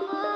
Oh.